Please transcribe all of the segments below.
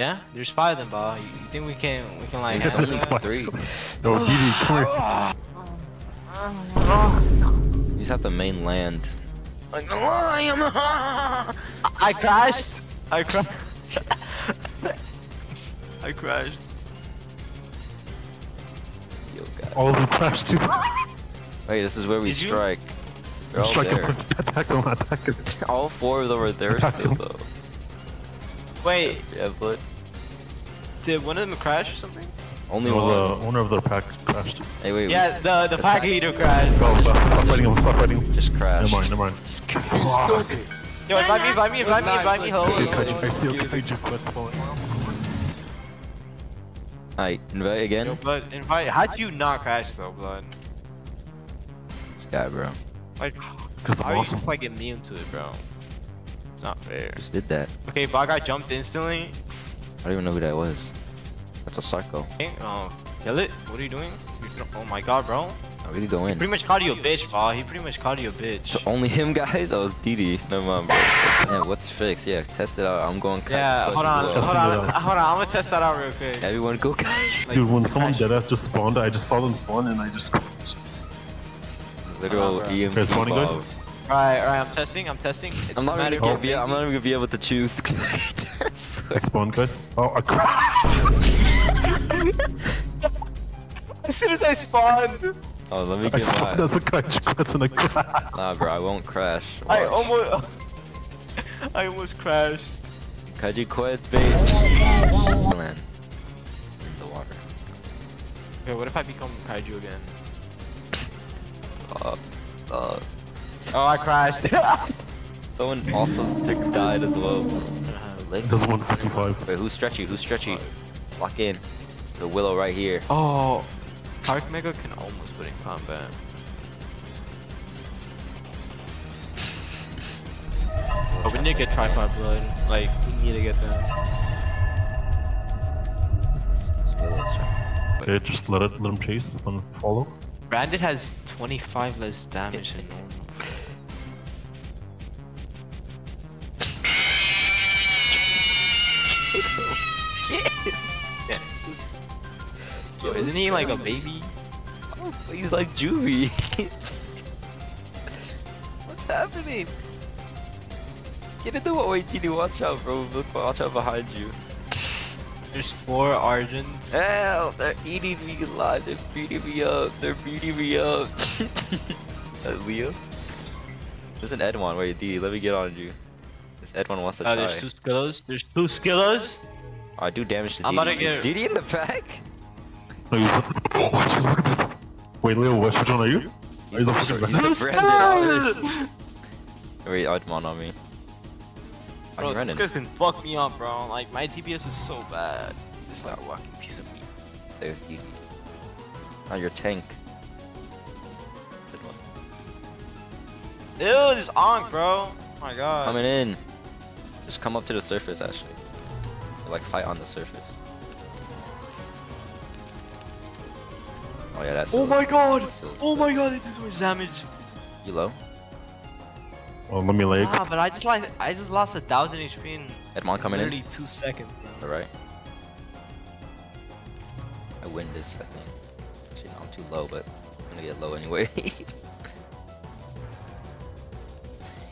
Yeah, there's five of them, bro. You, you think we can we can like? There's handle only that? three. Yo, DD, come here. You just have the main land. Like, no, I. I crashed. I crashed. I crashed. Yo, God. All of them crashed too. Wait, this is where we Did you- strike. They're all Strike there. Attack him, attack him. all four of them are there still, though. Wait, Yeah, but did one of them crash or something? only No, one. the owner of the pack crashed. Hey, wait. Yeah, the the pack leader crashed. Go, stop, stop fighting him, stop fighting him. just crashed. Never mind, never mind. Just You crashed. stupid. Yo, invite me, invite me, invite me, invite me. Hello, Dude, hello, Kaiju, I hello. steal Kaiju quest point. Alright, invite Yo, again. but invite. How'd you not crash though, blood? This guy, bro. Like, Because how I'm are you awesome. just like immune to it, bro? It's not fair. Just did that. Okay, Bog, I jumped instantly. I don't even know who that was. That's a psycho. Okay, um, kill it. What are you doing? You're throw- oh my god, bro. I really go in. Pretty much called you a bitch, bro. He pretty much called you a bitch. So only him, guys? That was Didi. Never mind, bro. Yeah, what's fixed? Yeah, test it out. I'm going. Ka- Yeah, hold on, as well. hold on, hold on. I'm gonna test that out real quick. Everyone go, Kaiju. Like, Dude, when someone crash- deadass just spawned, I just saw them spawn and I just crashed. Literal bro. EMP Okay, spawning bomb. Good? Alright, alright. I'm testing. I'm testing. It's I'm not matter even gonna be. I'm not even gonna be able to choose. I spawned, guys. Oh, I crashed. As soon as I spawned, oh, let me get spawned my. as a Kaiju quest and I crashed. Nah, bro, I won't crash. I almost, I almost crashed. Kaiju quest base. Land. In the water. Okay, what if I become kaiju again? Uh, uh, Oh, I crashed. someone also took, died as well. Uh, Lick. There's 155. Wait, who's stretchy? Who's stretchy? Lock in. The willow right here. oh, Park Mega can almost put in combat. But we need to get tripod blood. Like, we need to get that. This, this willow's trying. Okay, just let it, let him chase, let him follow. Branded has 25 less damage than normal. Yeah. Yo, isn't he like a baby? Oh, he's like Juvie. What's happening? Get into what way, Didi? Watch out, bro. Look, watch out behind you. There's four Arjun. Help! They're eating me alive. They're beating me up. They're beating me up. That uh, Leo? There's an Edwin. Wait, Didi, let me get on you. This Edwin wants to Oh, try. there's two skillas. There's two skillas. Oh, I do damage to I'm Didi. about to Is get- Didi in the back? No, he's watch it, look at that. Wait, Leo, which one are you? He's a He's fucking the Two branded artist. skillas! Wait, Edmon on me. Are Bro, you this running? guys can fuck me up, bro. Like, my DPS is so bad. It's like a walking piece of meat. Stay with Didi. Oh, your tank. Good one. Ew, this Ankh, bro. Oh my god. Coming in. Just come up to the surface, actually. Like, fight on the surface. Oh, yeah, that's Oh my god! Oh my god, it did so much damage. You low? Well, let me leg. Ah, but I just like I just lost a thousand HP in Edmon coming in. literally two seconds, bro. Alright. I win this, I think. Actually, no, I'm too low, but I'm gonna get low anyway.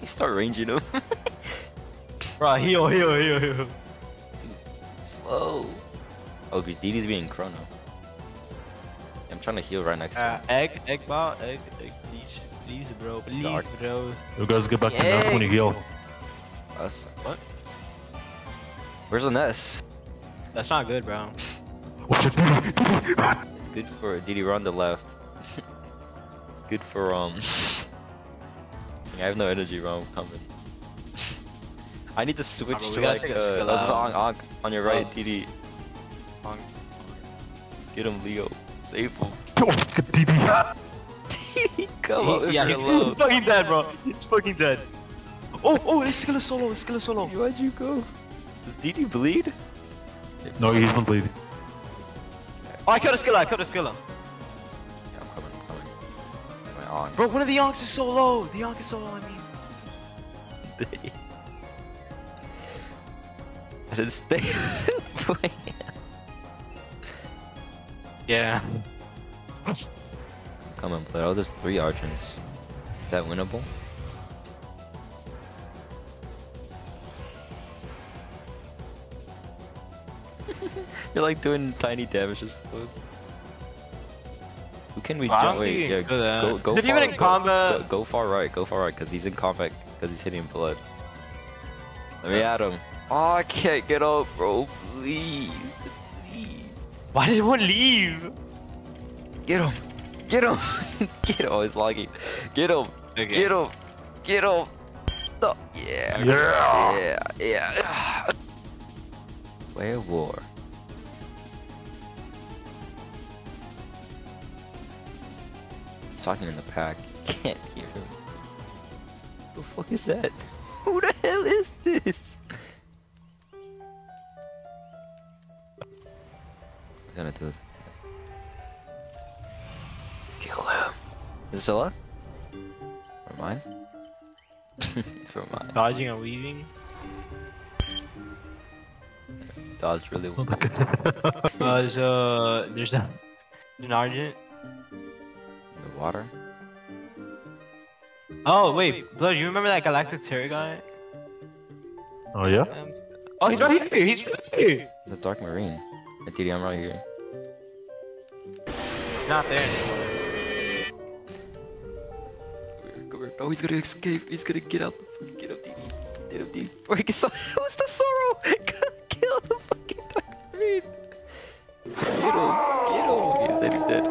he start ranging him. Bro, heal, heal, heal, heal. Slow. Oh, Didi's being chrono. I'm trying to heal right next Uh, to him. egg, egg ball, egg, egg, please, please, bro, please, Dark. bro. You guys get back to nest when you heal. Us. What? Where's the nest? That's not good, bro. Watch it, Didi, Didi. It's good for Didi. We're on the left. good for um. I have no energy, bro. I'm coming. I need to switch to gotta like take a uh, skill a on, on your right, TD. Didi. Get him, Leo. Save him. Oh, fucking Didi. Come on, yeah, yeah, he's low. fucking dead, bro. He's fucking dead. Oh, oh, it's skill solo, it's skill solo. Where'd you go? Does Didi bleed? No, he doesn't bleed. Oh, I killed a skiller, I killed a skiller. Yeah, I'm coming. I'm coming. Am I on? Bro, one of the Yonks is so low. The Yonk is so low, I mean. I didn't stay. Yeah. Come on, play. Oh, there's three Archons. Is that winnable? You're like doing tiny damages. Who can we Well, jump? Wait, yeah, go, go Is it far, even in go- combat? Go, go far right, go far right, because he's in combat, because he's hitting blood. Let me at him. Oh, I can't get up, bro. Please. Please. Why did one leave? Get him. Get him. get him. Oh, he's lagging. Get him. Okay. Get him. Get him. No. Yeah. Yeah. Yeah. Yeah. Where war? He's talking in the pack. Can't hear him. Who the fuck is that? Who the hell is this? Gonna do it. Kill him. Is it Zilla? For mine? For mine. Dodging and weaving. Dodge really well. Uh, there's a there's a an argent. In the water. Oh wait, Blood, you remember that Galactic Terror guy? Oh yeah. Um, oh, he's right here. He's right here. It's a dark marine. Hey, DD, I'm right here. Not there anymore. Oh, he's gonna escape. He's gonna get out. Get up, DD. Get up, DD. Wait, get so, who's the sorrow? Kill the fucking dark marine. Get him. Get him. Yeah, then he's dead.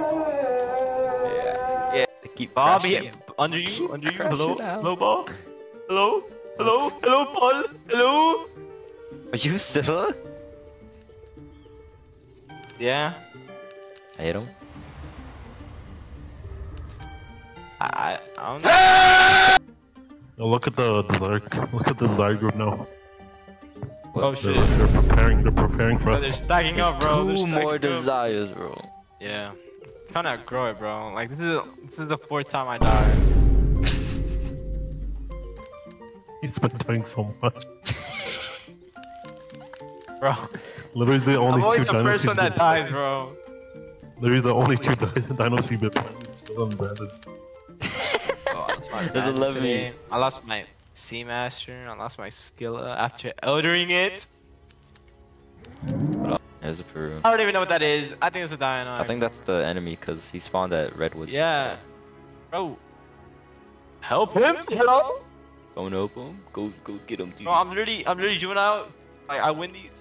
Yeah. Yeah. Keep Bobby, crashing. under you, Keep under you. Hello, out. hello, Bob. Hello, hello, hello, Paul. Hello. Are you Scylla? Yeah. I hit him. I, I, I don't know. Oh, look at the desire. Look at the desire group now. Oh They're, shit. they're preparing. They're preparing for Bro, they're stacking There's up, bro. They're two more up. desires, bro. Yeah. Trying to grow it, bro. Like this is this is the fourth time I die. He's been doing so much. Bro, Literally the only I'm always two the first one that dies, bro. Literally the only two di- dinos he's been playing is still unbranded. Oh, I lost my There's a bandit Levy. today. I lost my Seamaster. I lost my Skilla after eldering it. There's a Peru. I don't even know what that is. I think it's a Dino. I think that's the enemy because he spawned at Redwood. Yeah. Bro. Help him? Hello? Someone help him. Go, go get him, dude. No, I'm really I'm literally juvenile. I, I win these.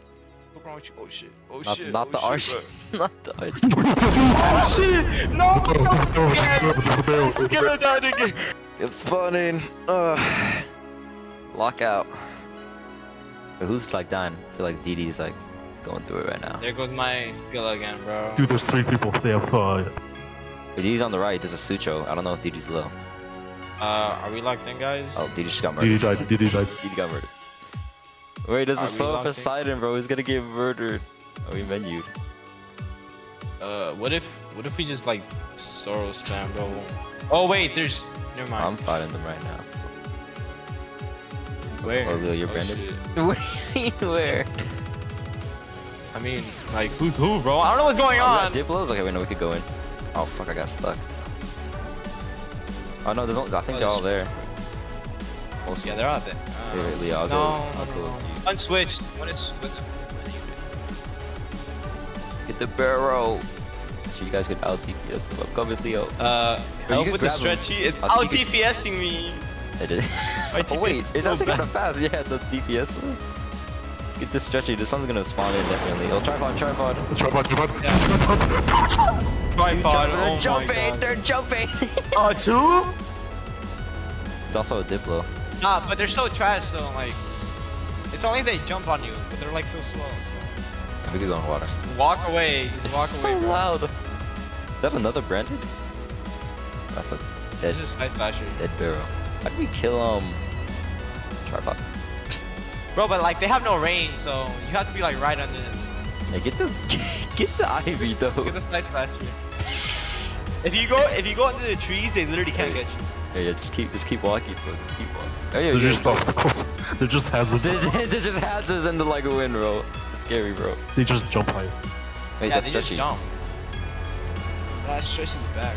What's wrong with you? Oh shit. Oh not, shit. not oh, the arch. not the arch. bro. Oh shit! No! Skilla Skilla died again. It's spawning. Ugh. Lockout. But who's like dying? I feel like DD's like going through it right now. There goes my skill again, bro. Dude, there's three people. They have uh, But DD's on the right. There's a Sucho. I don't know if DD's low. Uh, are we locked in, guys? Oh, DD just got DD murdered. died. DD died. DD got murdered. Wait, there's Are a we soul of locked in? Poseidon, bro. He's gonna get murdered. Oh, he menued. Uh, what if, what if we just like Sorrow spam, bro? Oh wait, there's. Never mind. I'm fighting them right now. Where? Oh, Leo, you're Oh, branded? shit. What do you mean, where? I mean, like who's who, bro? I don't know what's going Oh, on. Diplos? Okay, wait, no, we could go in. Oh, fuck, I got stuck. Oh, no, there's no, I think Oh, they're all there. Most- Yeah, they're out there. Uh, wait, Leo, I'll no, go. no, I'll go no, with you. no. Unswitched. When it's Get the barrel. So you guys could out DPS them. Come with Leo. Uh, help with the grab 'em. stretchy. It's I out think DPSing me. I did. My oh wait, is it's so actually bad. kind of fast. Yeah, the DPS one. Get this stretchy. This one's gonna spawn in definitely. Oh, tripod, tripod. Tripod, tripod. Tripod. Oh they're my jumping. God. They're jumping. Oh, two? it's also a Diplo. Nah, but they're so trash though. Like, it's only they jump on you, but they're like so slow. so- We could go in water. Walk away. Just It's walk so away, bro. loud. Is that another branded? That's a dead, It's just Side Slasher. dead barrel. How do we kill um tripod? Bro, but like they have no range, so you have to be like right under this. Hey, get the get the ivy Just though. Get the Side Slasher. If you go, if you go into the trees, they literally can't get you. Yeah, yeah, just keep just keep walking, bro. Just keep walking. Oh yeah, They're yeah. just obstacles. They're just hazards. They're just, they're just hazards in the like win, bro. Just scary, bro. They just jump high. Wait, yeah, that's they just stretchy. jump. That stretches back.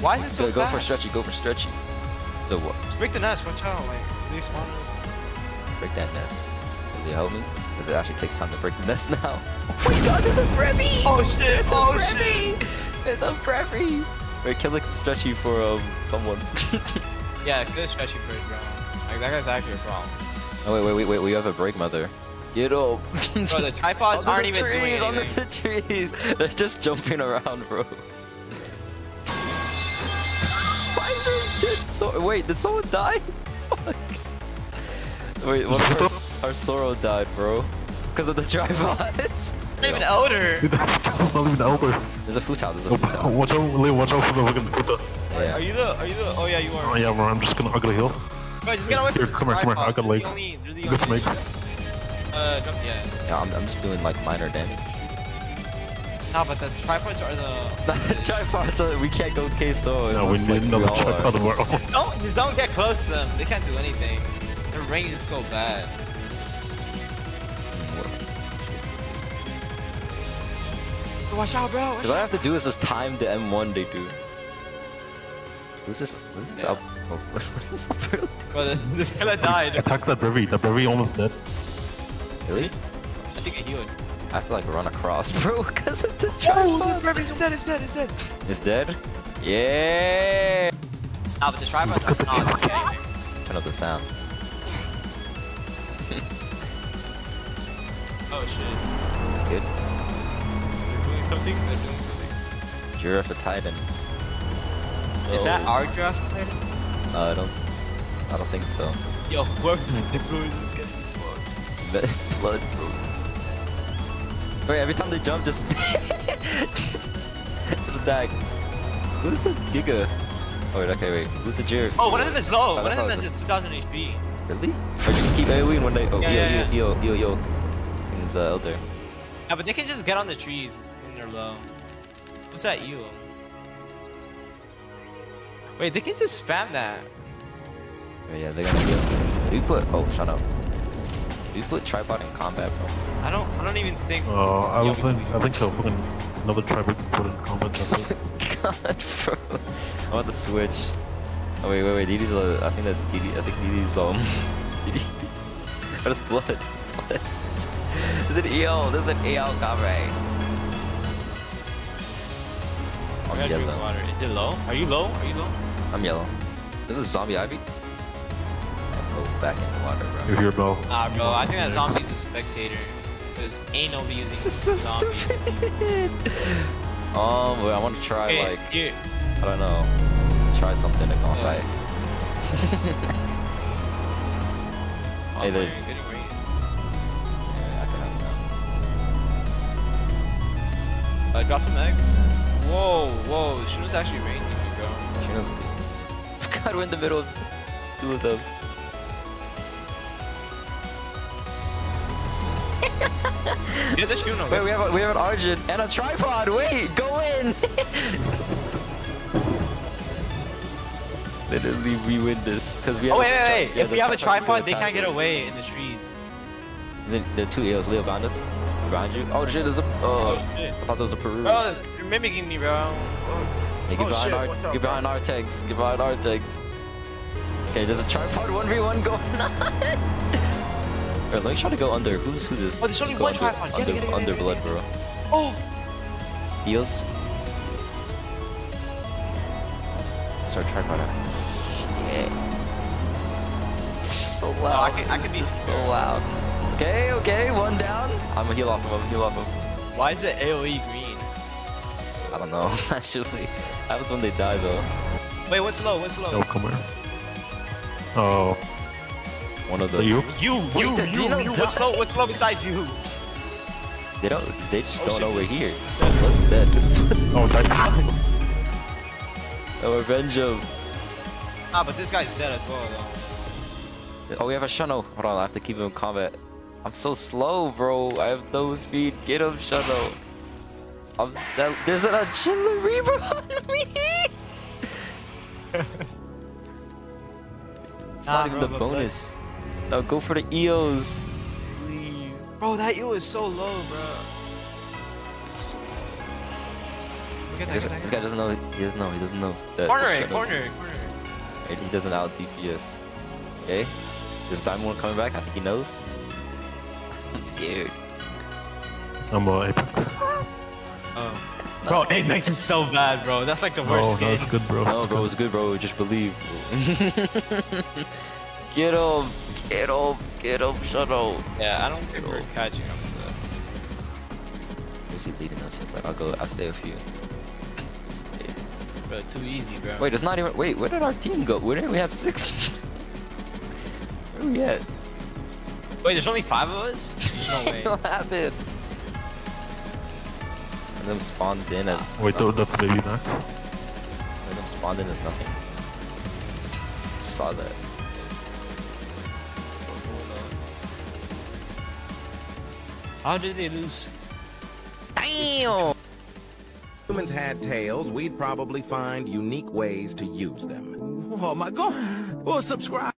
Why is it so Go, go fast? for stretchy. Go for stretchy. So what? Let's break the nest. Watch out. Like, really small. Break that nest. Will you help me? Because it actually takes time to break the nest now. Oh my god, there's a Brevi! Oh shit! There's a Oh Brevi! shit! There's a Brevi! Wait, kill the stretchy for um someone. Yeah, good stretchy first, bro. Like that guy's actually a problem. oh wait, wait, wait, wait. We have a break mother. Get up. Bro, the tripods Under aren't the even trees, doing under anything. the trees. They're just jumping around, bro. Why is there dead so Wait, did someone die? Fuck. Wait, what our, our Sorrow died, bro? Because of the tripods. Not even elder. Dude, that's, that's not even elder. There's a futon, there's a Oh, futon. watch out, Leo, watch out for the fucking Buddha. Yeah. Are you the? Are you the? Oh yeah, you are. Oh are. yeah, bro, I'm just gonna, I'm gonna heal. Bro, just get away Here, from the come here, come here, I tripods. got They're the legs. only- they're Uh, jump, yeah. Yeah, I'm, I'm just doing like minor damage. No, but the tripods are the. the tripods, uh, we can't go queso. No, we need like, another all check are. out of our Just don't, just don't get close to them. They can't do anything. Their range is so bad. Watch out, bro. Watch Because all I have to do is just time the M1 they do. Who's this? What is this Yeah. up? Oh, what is this up? Bro, this killer died. Attack that Brevi, that Brevi almost dead. Really? I think it healed. I have to like run across, bro, because of the Oh, tripod. the Brevi's dead. It's dead. It's dead. It's dead? Yeah! Nah, but the tripods are not. Turn up the sound. Oh shit. Good. They're doing something. They're doing something. Giraffe the Titan. Is that Oh. our draft player? Uh, I don't. I don't think so. Yo, whoever the bruise is getting fucked. Blood, bro. Wait, every time they jump, just. It's a dag. Who's the Giga? Oh, wait, okay, wait. Who's the Jirk? Oh, one of them is low. Oh, one of them is at 2000 HP. Really? Or just keep AoE when they. Oh, Yeah, yo, yeah, yo, yo, yo, yo. He's uh, elder. Yeah, but they can just get on the trees when they're low. What's that you? Wait, they can just spam that. Oh, yeah, they're gonna. Do you put. Oh, shut up. Do you put tripod in combat, bro? I don't. I don't even think. Uh, I was we- think, I think so. Fucking another tribal put in combat. God, bro. I want to switch. Oh, wait, wait, wait. Didi's. Uh, I think that Didi. I think Didi's. Um. Didi. That's blood. blood. There's an EO. There's an EO combat. I I'm gotta drink yellow. water. Is it low? Are you low? Are you low? I'm yellow. This is zombie ivy. I'll back in the water, bro. You're here, Bell. Nah, bro. I think that zombie's a spectator. Because ain't nobody using This is so zombie. stupid. um, wait, I want to try Hey, like here. I don't know, try something to combat. Oh, Hey, man, there's- you're getting range. Yeah, I can help now. Uh, drop some eggs. Whoa, whoa. Shuno's actually ranging me, bro. Shuno's God, we're in the middle of two of them. Yeah, the Shuno. Wait, we have a, we have an Argent and a tripod. Wait, go in. Literally, we win this because we. Oh, wait, wait, wait. yeah, If we have a tripod, tripod, they can can't get away in the trees. it. Then the two EOs, Leo behind us, behind you. Oh shit, there's a. Oh, Oh, shit. I thought there was a Peru. Bro, you're mimicking me, bro. Oh, oh. Hey, get Oh, behind shit, our, watch out, get bro. behind our tags, get behind our tags. Okay, there's a tripod 1v1 going on. Alright, let me try to go under. Who's who this? Oh, there's only go one under, tripod. Get it, Under, get it, get it, under get it, blood, bro. Oh! Heals. Start tripod out. Shit. It's so loud. I can- I can This be is so loud. Okay, okay, one down. I'm gonna heal off him. I'm gonna heal off him. Why is it AoE green? I don't know. Actually, that was when they die though. Wait, what's low? What's low? Oh, come here. Oh, One of the. the you? You, Wait, you, the you, you. What's died. low? What's low besides you? They don't. They just Oh, don't shit. know we're here. What's that? Oh, that. A revenge of. Ah, but this guy's dead as well, though. Oh, we have a Shuno. Hold on, I have to keep him in combat. I'm so slow, bro. I have no speed. Get him, Shuno. I'm so. There's an Achille Reaper on me. it's Nah, not even bro, the but bonus. No, go for the EOs. Please. Bro, that eel is so low, bro. So- Look that, This, look this guy doesn't know. He doesn't know. He doesn't know. that Corner the corner corner. Right, He doesn't out DPS. Okay. There's Diamond coming back. I think he knows. I'm scared. I'm Apex. Oh. Bro, Apex is so bad, bro. That's like the worst Oh, game. that's good, bro. No, That's bro, good. it's good, bro. Just believe. get him! Get him! Get him! Shut up! Yeah, I don't think we're catching up to that. Who's he leading us? He's like, I'll go. I'll stay with you. Bro, too easy, bro. Wait, it's not even. Wait, where did our team go? Where did we have six? where are we at? Wait, there's only five of us? There's no way. what happened? And them spawned in as. Wait, tho- that's baby Max. And them spawned in as nothing. Saw that. How did they lose? Damn! humans had tails, we'd probably find unique ways to use them. Oh my god! Well, subscribe.